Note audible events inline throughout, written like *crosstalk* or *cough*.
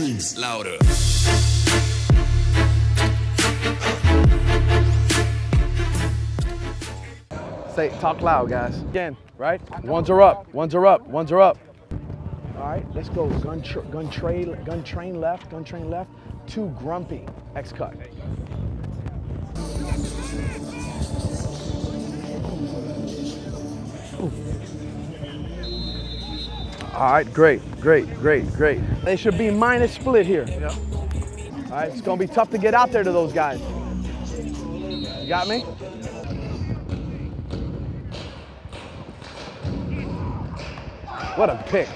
sings louder. Say, talk loud, guys. Again, right? Ones are up, ones are up, ones are up. All right, let's go. Gun, tra gun, gun train left, gun train left. Too grumpy. X cut. Ooh. All right, great, great, great, great. They should be minus split here. Yep. All right, it's gonna be tough to get out there to those guys. You got me? What a pick.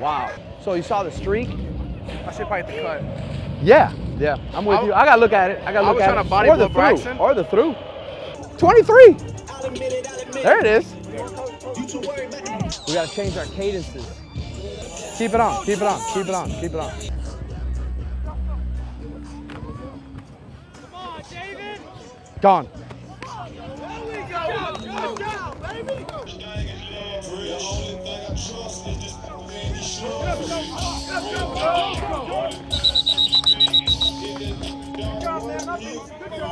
Wow. So you saw the streak? I should probably hit the cut. Yeah, yeah. I'm with I you. I gotta look at it. I gotta I look was at trying it. to body or the through. Braxton. Or the through. 23. There it is. We gotta change our cadences. Keep it on, keep it on, keep it on, keep it on. Gone.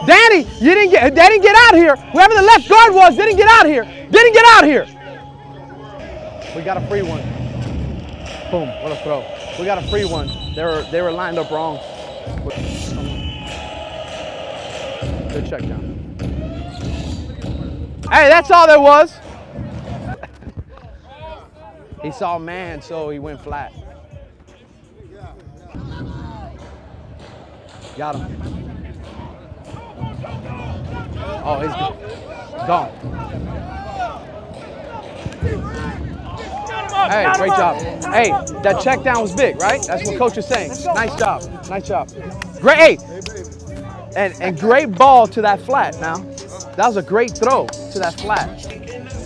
Danny, you didn't get they didn't get out here. Whoever the left guard was didn't get out here. Didn't get out here. We got a free one. Boom, what a throw. We got a free one. They were they were lined up wrong. Good check down. Hey, that's all there was. *laughs* he saw man, so he went flat. Got him. Oh, he's go- gone. Hey, great job. Hey, that check down was big, right? That's what coach is saying. Nice job. Nice job. Great. Hey, and, and great ball to that flat now. That was a great throw to that flat.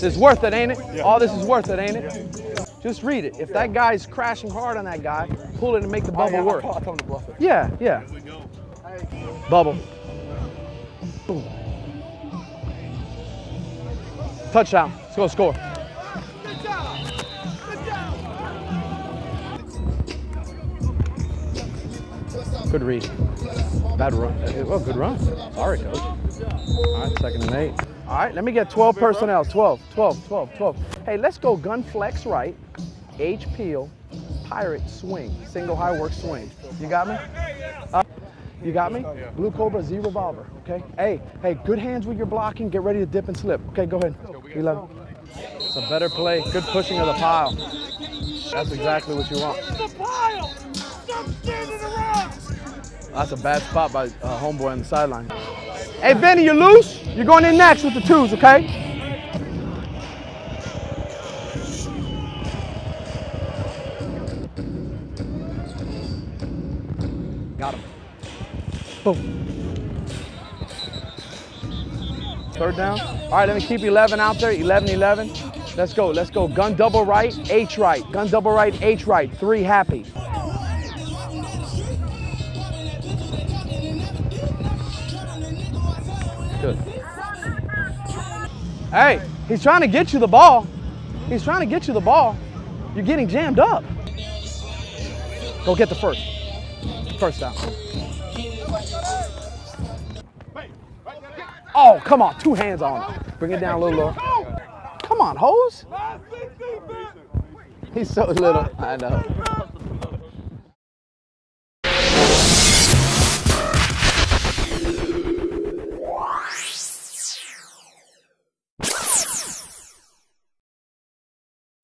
It's worth it, ain't it? All this is worth it, ain't it? Just read it. If that guy's crashing hard on that guy, pull it and make the oh, bubble work. I told him to bluff it. Yeah, yeah. Bubble. Boom. Touchdown. Let's go score. Good read. Bad run. Well, good run. Sorry, coach. All right, second and eight. All right, let me get 12 personnel. 12, 12, 12, 12. Hey, let's go gun flex right, H peel, pirate swing, single high work swing. You got me? Uh, you got me? Blue Cobra, Z revolver. Okay. Hey, hey, good hands with your blocking. Get ready to dip and slip. Okay, go ahead. 11. It's a better play. Good pushing of the pile. That's exactly what you want. That's a bad spot by uh, homeboy on the sideline. Hey, Vinny, you're loose. You're going in next with the twos, okay? Got him. Boom. Third down. All right, let me keep 11 out there. 11, 11. Let's go. Let's go. Gun double right, H right. Gun double right, H right. Three happy. Hey, he's trying to get you the ball. He's trying to get you the ball. You're getting jammed up. Go get the first. First down. Oh, come on. Two hands on it. Bring it down a little lower. Come on, hose. He's so little. I know.